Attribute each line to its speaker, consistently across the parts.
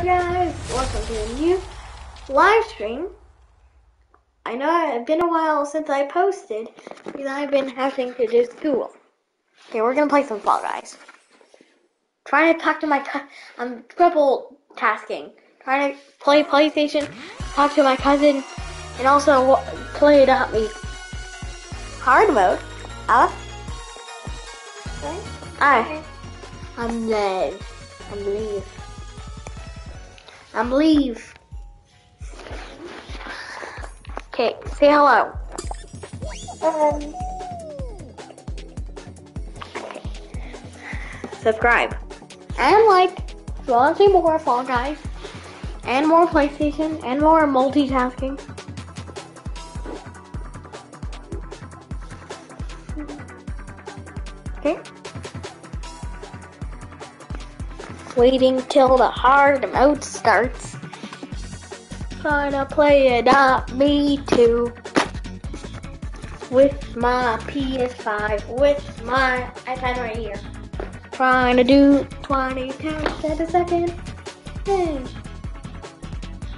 Speaker 1: up, guys? Welcome to a new live stream. I know it's been a while since I posted because I've been having to do school. Okay, we're gonna play some Fall Guys. Trying to talk to my co- I'm triple tasking. Trying to play PlayStation, talk to my cousin, and also play to help me. Hard mode. Huh? Hi. I'm Lev. I'm Leave. I'm Leave. Okay, say hello.
Speaker 2: Um,
Speaker 1: Subscribe. And like. If you want to see more Fall Guys. And more PlayStation. And more multitasking. Okay. Waiting till the hard mode starts. Trying to play it up, me too. With my PS5, with my iPad right here. Trying to do 20 taps at a second.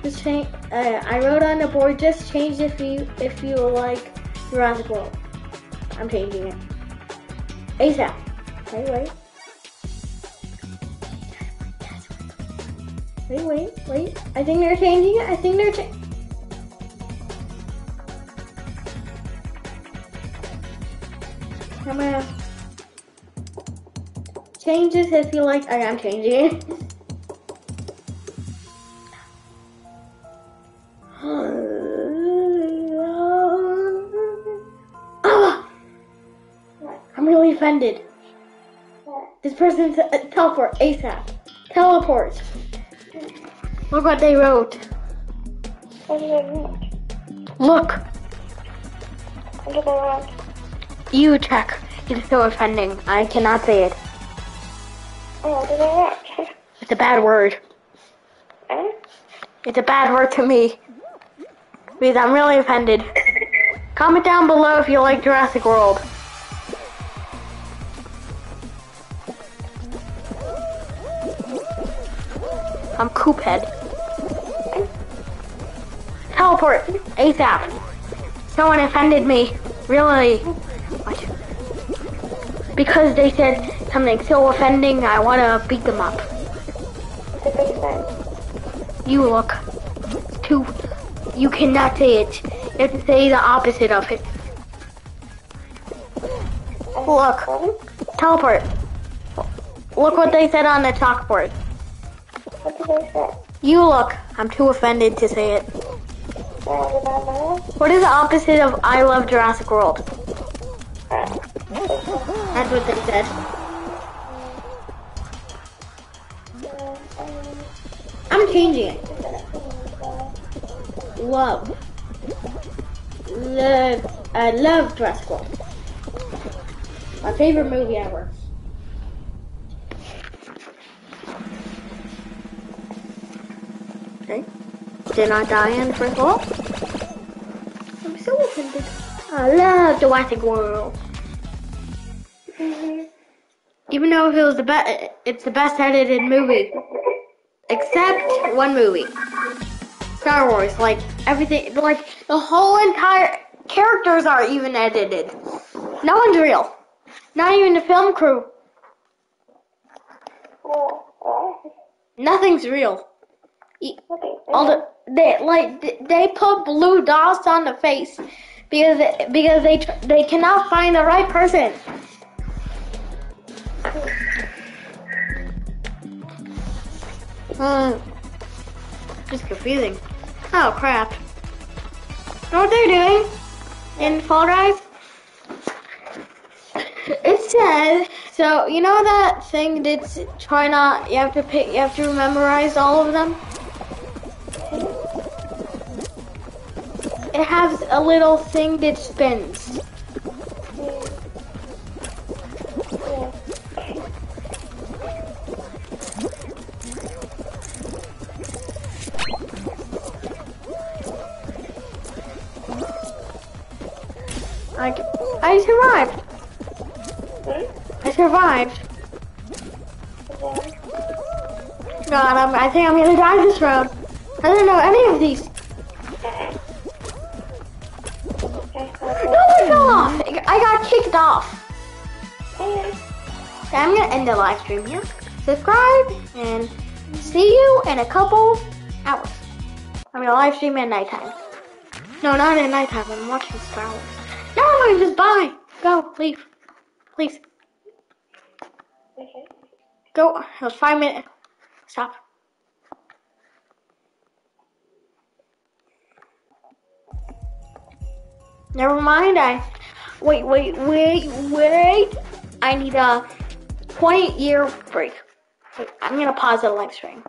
Speaker 1: Just change. Uh, I wrote on the board. Just change if you if you like Jurassic World. I'm changing it. ASAP. Wait, wait. Wait, wait. I think they're changing it. I think they're changing. I'm gonna change if you like. I am changing it. I'm really offended. This person's uh, teleport ASAP. Teleport. Look what they wrote.
Speaker 2: what did I write?
Speaker 1: Look,
Speaker 2: What did I write?
Speaker 1: you check. It's so offending. I cannot say it.
Speaker 2: Oh, what did I write?
Speaker 1: It's a bad word.
Speaker 2: Eh?
Speaker 1: It's a bad word to me. Because I'm really offended. Comment down below if you like Jurassic World. I'm Coophead. Teleport ASAP. Someone offended me. Really. What? Because they said something so offending, I want to beat them up.
Speaker 2: What did they say?
Speaker 1: You look too. You cannot say it. You have to say the opposite of it. Look, teleport. Look what they said on the chalkboard.
Speaker 2: What did they say?
Speaker 1: You look. I'm too offended to say it. What is the opposite of I love Jurassic World? That's what they said. I'm changing it. Love. Love. I love Jurassic World. My favorite movie ever. Okay. Did not die in the first wall? I love Jurassic World. Mm-hmm. Even though it was the best, it's the best edited movie. Except one movie. Star Wars, like everything, like the whole entire characters are even edited. No one's real. Not even the film crew. Nothing's real.
Speaker 2: What they
Speaker 1: All the they like they put blue dots on the face because because they they cannot find the right person. Hmm. Just confusing. Oh crap. Know what they're doing in Fall Guys? It says so. You know that thing that's try not. You have to pick. You have to memorize all of them. It has a little thing that spins. I, I survived.
Speaker 2: Hmm?
Speaker 1: I survived. God, I'm, I think I'm gonna die this round. I don't know any of these. Kicked off. okay. I'm gonna end the live stream here. Subscribe and see you in a couple hours. I'm gonna live stream at nighttime. No, not at nighttime. I'm watching Star Wars. No, I'm gonna just bye. Go, leave, please.
Speaker 2: Okay.
Speaker 1: Go. It was five minutes. Stop. Never mind. I wait, wait, wait, wait. I need a 20 year break. Wait, I'm gonna pause the live stream.